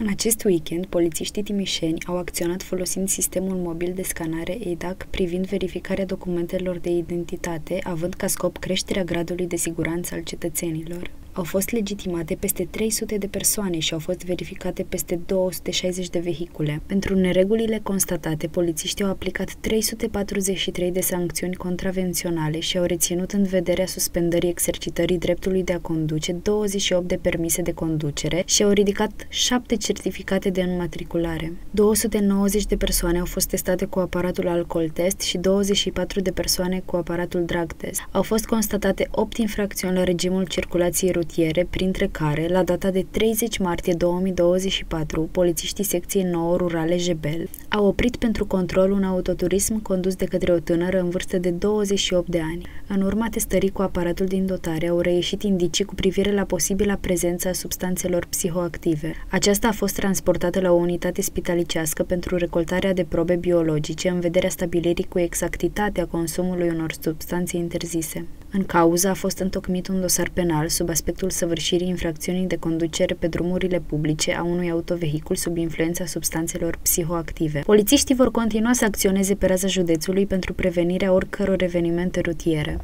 În acest weekend, polițiștii timișeni au acționat folosind sistemul mobil de scanare EIDAC privind verificarea documentelor de identitate, având ca scop creșterea gradului de siguranță al cetățenilor. Au fost legitimate peste 300 de persoane și au fost verificate peste 260 de vehicule. Pentru neregulile constatate, polițiștii au aplicat 343 de sancțiuni contravenționale și au reținut în vederea suspendării exercitării dreptului de a conduce 28 de permise de conducere și au ridicat 7 certificate de înmatriculare. 290 de persoane au fost testate cu aparatul alcool test și 24 de persoane cu aparatul drag test. Au fost constatate 8 infracțiuni la regimul circulației rutiere, printre care, la data de 30 martie 2024, polițiștii secției 9 rurale Jebel au oprit pentru control un autoturism condus de către o tânără în vârstă de 28 de ani. În urma testării cu aparatul din dotare au reieșit indicii cu privire la posibila prezență a substanțelor psihoactive. Aceasta a fost transportată la o unitate spitalicească pentru recoltarea de probe biologice în vederea stabilirii cu exactitate a consumului unor substanțe interzise. În cauză a fost întocmit un dosar penal sub aspectul săvârșirii infracțiunii de conducere pe drumurile publice a unui autovehicul sub influența substanțelor psihoactive. Polițiștii vor continua să acționeze pe raza județului pentru prevenirea oricăror evenimente rutiere.